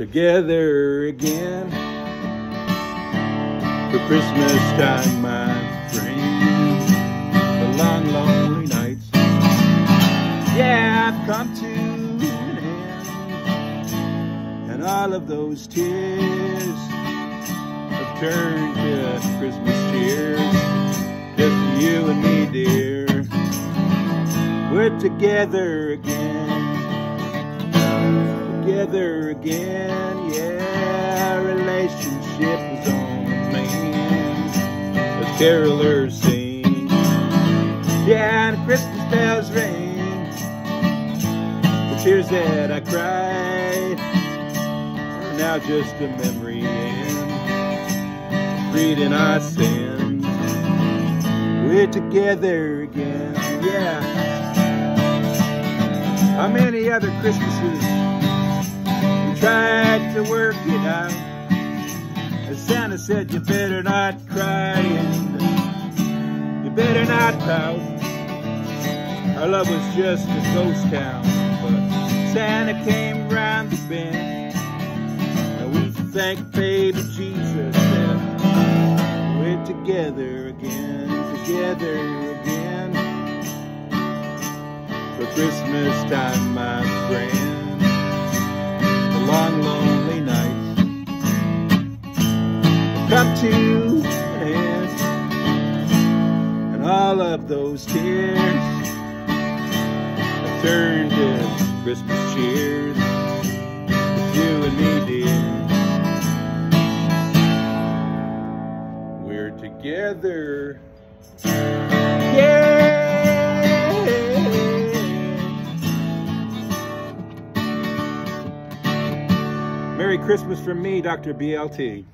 together again for Christmas time, my friend. The long, lonely nights, yeah, I've come to an end, and all of those tears have turned to Christmas cheers, just you and me, dear. We're together again together again. Yeah, relationship is on the mend. The carolers sing. Yeah, and Christmas bells ring. The tears that I cried are now just a memory and reading our sins. We're together again. Yeah. How many other Christmases tried to work it out. Santa said, you better not cry and you better not pout. Our love was just a ghost town, but Santa came round the bend. And we thank baby Jesus we're together again, together again. For Christmas time, my friend come to an end, and all of those tears have turned to Christmas cheers with you and me, dear. We're together. Yeah. Merry Christmas from me, Dr. BLT.